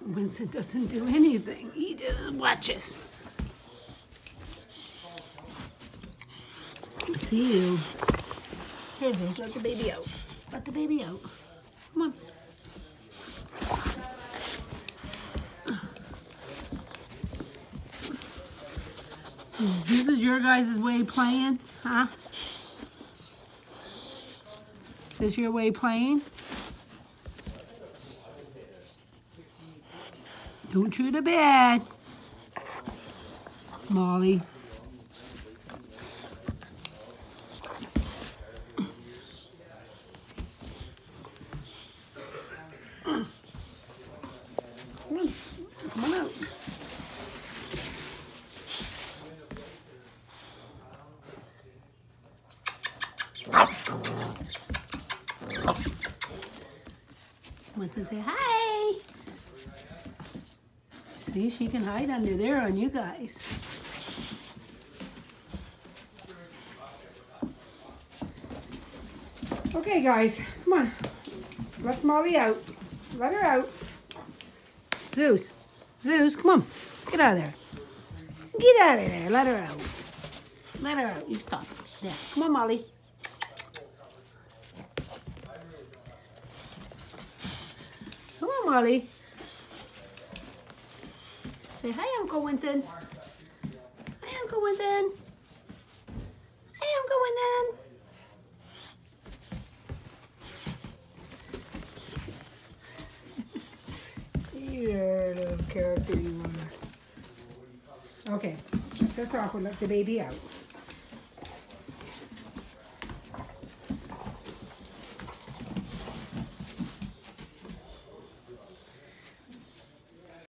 Winston doesn't do anything. He just watches. See you. Here, let the baby out. Let the baby out. Come on. This is your guys' way playing, huh? This your way playing? Don't chew the bed. Molly. Come on, out. Winston say hi. See, she can hide under there on you guys. Okay, guys, come on. Let's Molly out. Let her out. Zeus, Zeus, come on. Get out of there. Get out of there. Let her out. Let her out. You stop. There. Come on, Molly. Come on, Molly. Say hi, Uncle Winton. Hi, Uncle Winton. Hi, Uncle Winton. You're a character you are. Okay, that's off. We'll let the baby out.